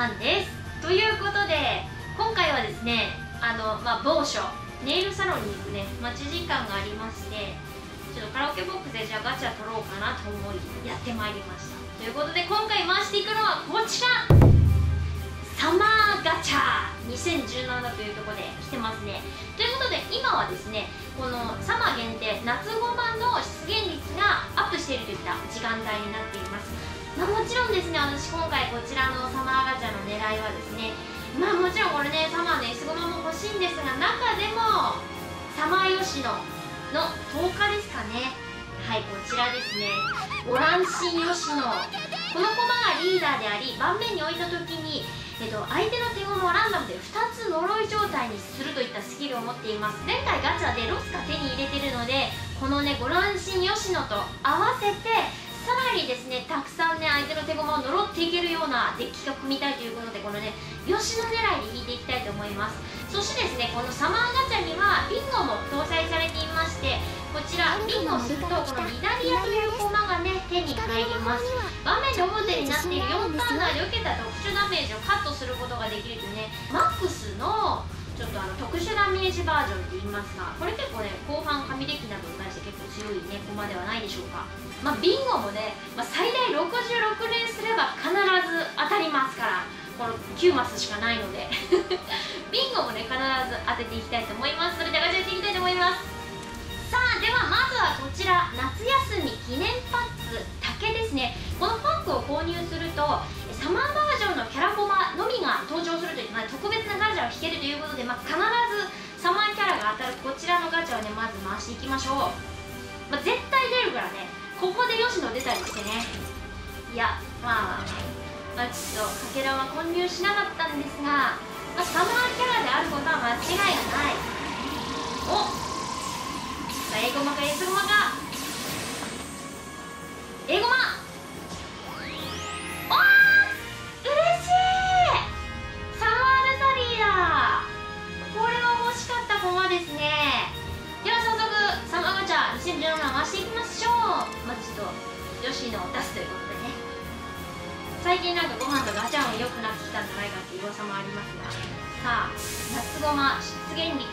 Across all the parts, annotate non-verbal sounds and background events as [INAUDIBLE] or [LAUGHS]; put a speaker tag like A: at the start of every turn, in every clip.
A: 半です。ということで今回はですねあの、まあ、某所ネイルサロンに行くね待ち時間がありましてちょっとカラオケボックスでじゃあガチャ取ろうかなと思いやってまいりました。ということで今回回していくのはこちら。サマーガチャ。2017というところで来てますね。ということで今はですねこのサマー限定夏ごまの出現率がアップしているといった時間帯になっています、まあ、もちろんですね私今回こちらのサマーガチャの狙いはですねまあもちろんこれねサマーの S ごまも欲しいんですが中でもサマー吉野の10日ですかね。はいこちらですね。オランシン吉野この駒がリーダーであり盤面に置いた時にえっと、相手の手駒をランダムで2つ呪い状態にするといったスキルを持っています。前回ガチャでロスカ手に入れてるのでこのねご乱心吉野と合わせてさらにですねたくさんね相手の手駒を呪っていけるようなデッキが組みたいということでこのね吉野狙いで引いていきたいと思います。そしてですねこのサマーガチャにはビンゴも搭載されていましてこちらビンゴをするとこのリダリアという駒がね手に入ります。場面で表になっている4ターン内で受けた特殊ダメージをカットすることができるというねマックスのちょっとあの特殊ダメージバージョンって言いますがこれ結構ね後半紙デッキなどに対して結構強いね駒ではないでしょうか。まあビンゴもね、まあ、最大66連すれば必ず当たりますからこの9マスしかないので。[LAUGHS] ビンゴもね必ず当てていきたいと思います。それではガチャやっていきたいと思います。さあではまずはこちら。夏休み記念パック。竹ですね。このパックを購入するとサマーバージョンのキャラコマのみが登場するという、まあ、特別なガチャを引けるということで、まあ、必ずサマーキャラが当たるこちらのガチャをねまず回していきましょう、まあ、絶対出るからね。ここで吉野出たりしてね。いやまあまあちょっとかけらは混入しなかったんですが、まあ、サマーキャラであることは間違いがない。お女子のを出すということでね。最近なんかご飯とガチャも良くなってきたんじゃないかっていう噂もありますが。さあ夏ごま出現率。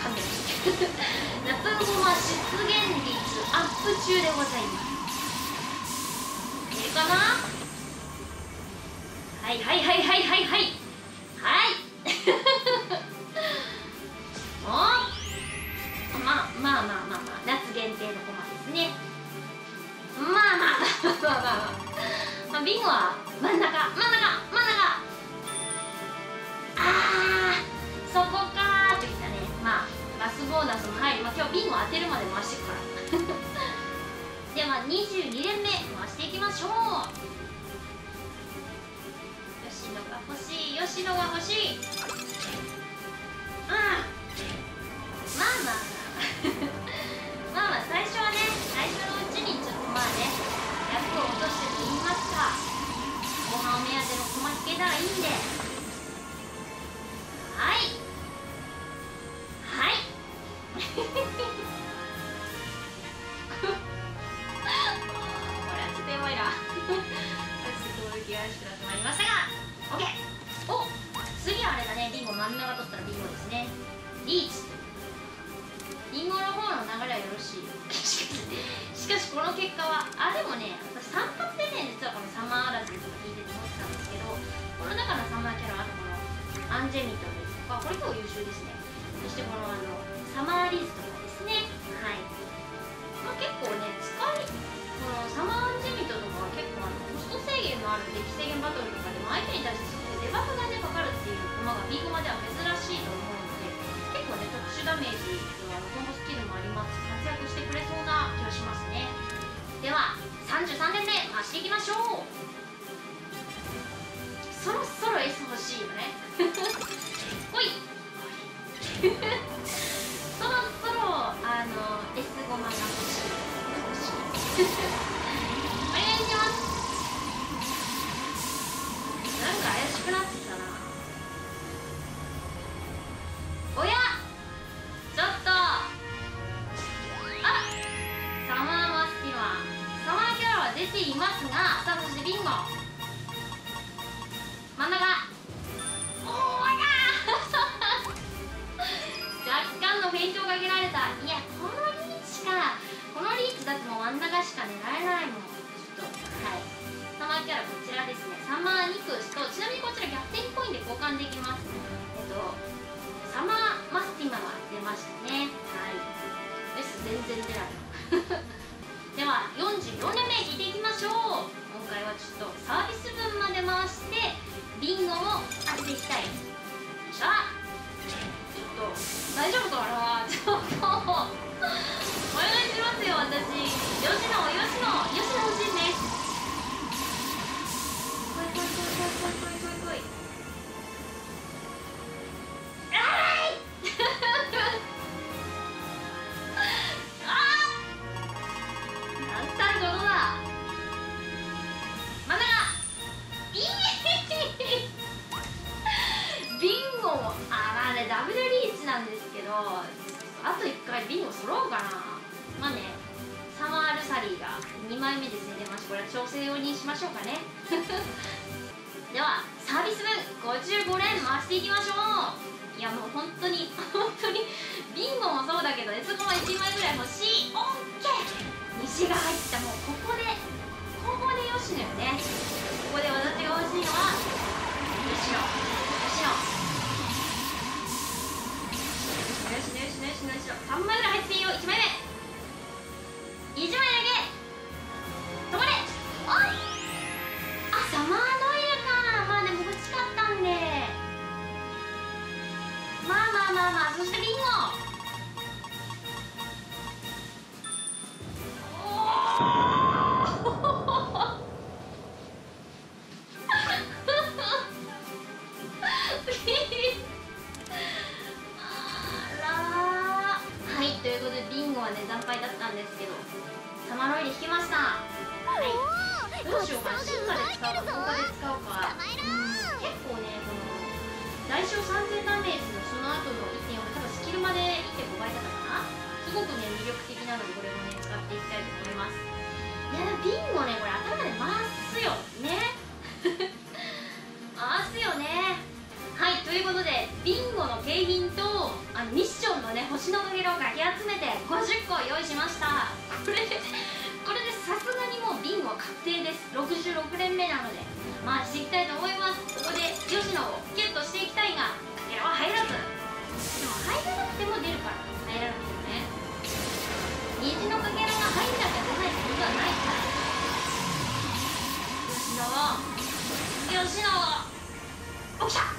A: 噛んで夏ごま出現率アップ中でございます。いるかな？はいはいはい。しい吉野が欲しい。うん。まあまあまあ。[LAUGHS] まあまあ最初はね最初のうちにちょっとまあね役を落としてと言いますか後半お目当ての駒引けたらいいんで。はい。はい。[LAUGHS] これはちょっとエモいな。[LAUGHS] ちょっと攻撃が怪しくなってまいりましたが。OK あれだねビンゴ真ん中取ったらビンゴですね。リーチ。リンゴの方の流れはよろしい。[LAUGHS] しかしこの結果はあでもね私3発でね実はこのサマーアラジンとか聞いてて思ってたんですけどこの中のサマーキャラあとこのアンジェミトですとかこれ結構優秀ですね。そしてこのあのサマーリーズとかですね。はい、まあ、結構ね使いこのサマーアンジェミトとかは結構あのコスト制限のある敵制限バトルとかでも相手に対してデバフがねかかるっていう駒が B 駒では珍しいと思うので結構ね特殊ダメージあのコンボスキルもあります活躍してくれそうな気がしますね。では33点目回していきましょう。そろそろ S 欲しいよね。ほ [LAUGHS] いましたね。はい。です。全然出なかった。ビンゴもあまあねダブルリーチなんですけどあと1回ビンゴ揃うかな。まあねサマールサリーが2枚目ですね出ましたこれは調整用にしましょうかね。[LAUGHS] ではサービス分55連回していきましょう。いやもう本当に本当にビンゴもそうだけどエツコも1枚ぐらい欲しい。オッケー。西が入った。もうここでここで吉野よね。ここで私が欲しいのは吉野。の衣装3枚ぐらい入っていいよ1枚目。大小3000ダメージのその後の1.4多分スキルまで1.5倍だったかな。すごくね魅力的なのでこれもね使っていきたいと思います。いやビンゴねこれ頭で回すよ。[LAUGHS] ね回すよね。はいということでビンゴの景品とあのミッションのね星のかけらをかき集めて50個用意しました。これで [LAUGHS] これでさすがにもうビンゴは確定です。66連目なので。回していきたいと思います。ここで吉野をゲットしていきたいがかけらは入らず。でも入らなくても出るから入らなくてもね。虹のかけらが入んなきゃ出ないってことはないから。吉野を吉野をお来た来た来た。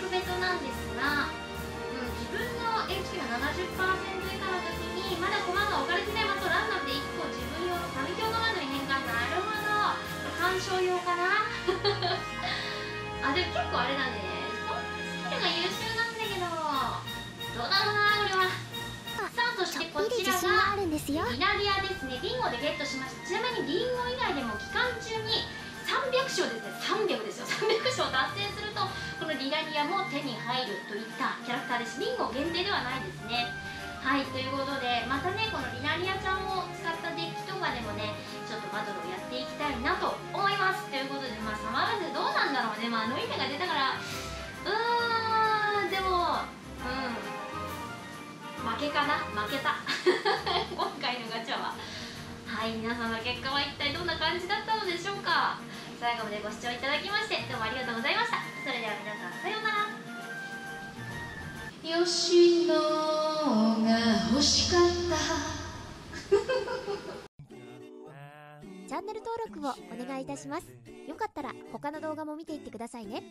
A: マーネクベトなんですが、うん、自分の HP が70%以下の時にまだ駒が置かれてない的をランダムで1個自分用の神強のマードに変換なるほど。鑑賞用かな。[LAUGHS] あでも結構あれだね。スキルが優秀なんだけどどうだろうなこれは。さあそしてこちらが
B: るんですよ。
A: リナリアですね。リンゴでゲットしました。ちなみにリンゴ以外でも期間中に300勝ですね300ですよ。300勝達成するとこのリナリアも手に入るといったキャラクターです。リンゴ限定ではないですね。はいということでまたねこのリナリアちゃんを使ったデッキとかでもねちょっとバトルをやっていきたいなと思います。ということでまあサマーラズどうなんだろうね。まあノイメが出たから。うーんでもうん。負けかな？負けた。[LAUGHS] 今回のガチャは。はい皆さんの結果は一体どんな感じだったのでしょうか？最後までご視聴いただきましてどうもありがとうございました。それでは皆さんさようなら。吉野が欲しかった。
B: チャンネル登録をお願いいたします。よかったら他の動画も見ていってくださいね